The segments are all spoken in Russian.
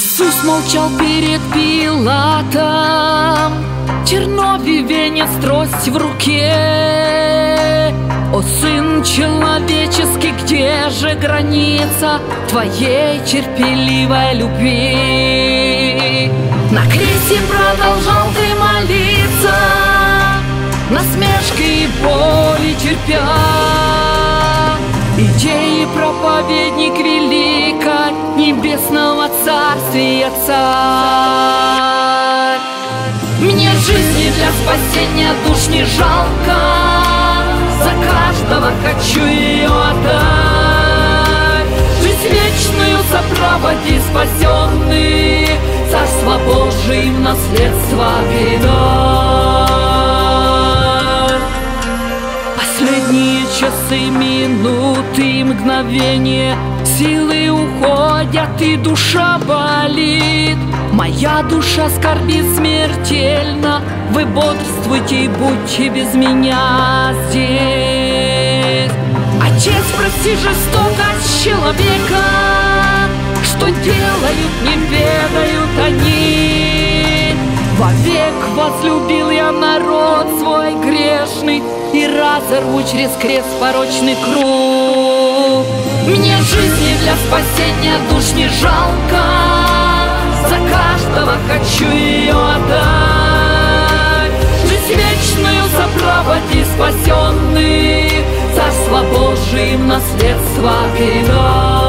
Иисус молчал перед Пилатом. Терновий венец, трость в руке. О, Сын человеческий, где же граница Твоей терпеливой любви? На кресте продолжал ты молиться Насмешки и боли терпя Идеи проповедник велика Небесного Царствия Царь. Мне жизни для спасения душ не жалко За каждого хочу ее отдать. Жизнь вечную сопроводи спасенный Царство Божие им наследство передай часы, минуты, мгновения. Силы уходят и душа болит. Моя душа скорбит смертельно. Вы бодрствуйте и будьте без меня здесь. Отец, прости жестокость человека. Что делают, не ведают они Вовек возлюбил я народ свой грешный И разорву через крест порочный круг. Мне жизни для спасения душ не жалко За каждого хочу ее отдать. Жизнь вечную сопроводи спасенный Царство Божие им наследство передай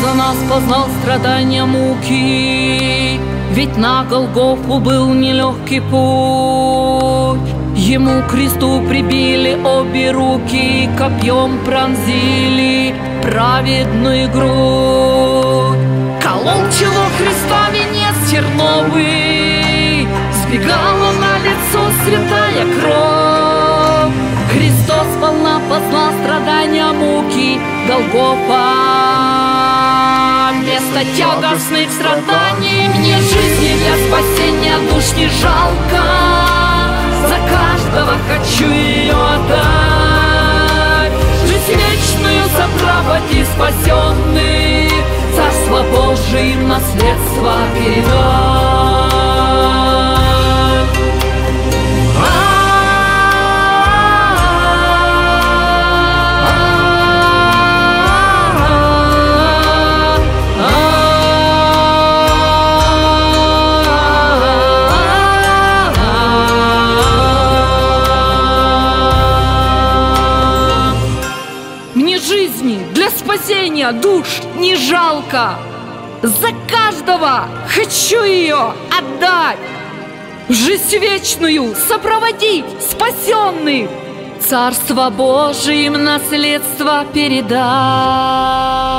За нас познал страдания муки, Ведь на Голгофу был нелегкий путь. Ему кресту прибили обе руки, Копьем пронзили праведную грудь. Колол чело Христа венец терновый, Сбегала на лицо святая кровь. Христос полна познал страдания муки Голгофа Вместо тягостных страданий Мне жизни для спасения душ не жалко спасения душ не жалко. За каждого хочу ее отдать. В жизнь вечную сопроводить спасенных. Царство Божие им наследство передать.